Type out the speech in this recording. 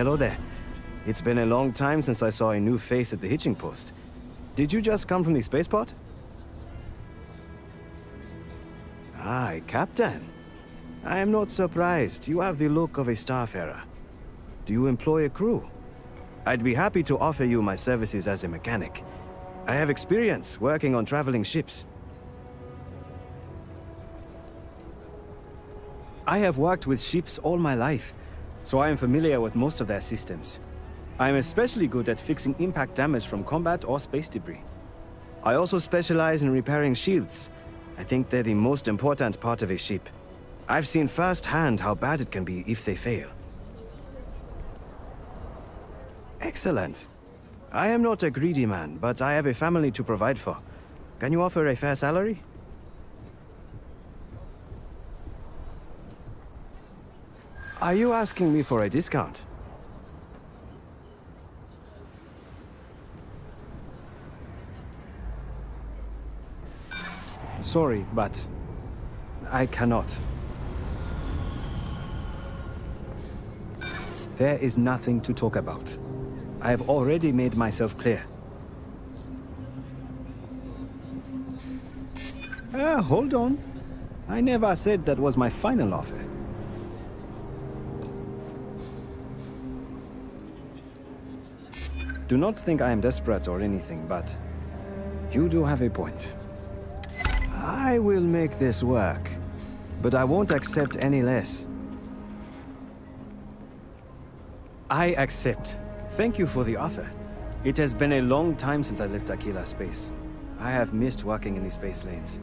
hello there. It's been a long time since I saw a new face at the hitching post. Did you just come from the spaceport? Aye, Captain. I am not surprised. You have the look of a starfarer. Do you employ a crew? I'd be happy to offer you my services as a mechanic. I have experience working on traveling ships. I have worked with ships all my life, so I am familiar with most of their systems. I am especially good at fixing impact damage from combat or space debris. I also specialize in repairing shields. I think they're the most important part of a ship. I've seen firsthand how bad it can be if they fail. Excellent. I am not a greedy man, but I have a family to provide for. Can you offer a fair salary? Are you asking me for a discount? Sorry, but I cannot. There is nothing to talk about. I have already made myself clear. Ah, hold on. I never said that was my final offer. Do not think I am desperate or anything, but you do have a point. I will make this work, but I won't accept any less. I accept. Thank you for the offer. It has been a long time since I left Akila Space. I have missed working in the space lanes.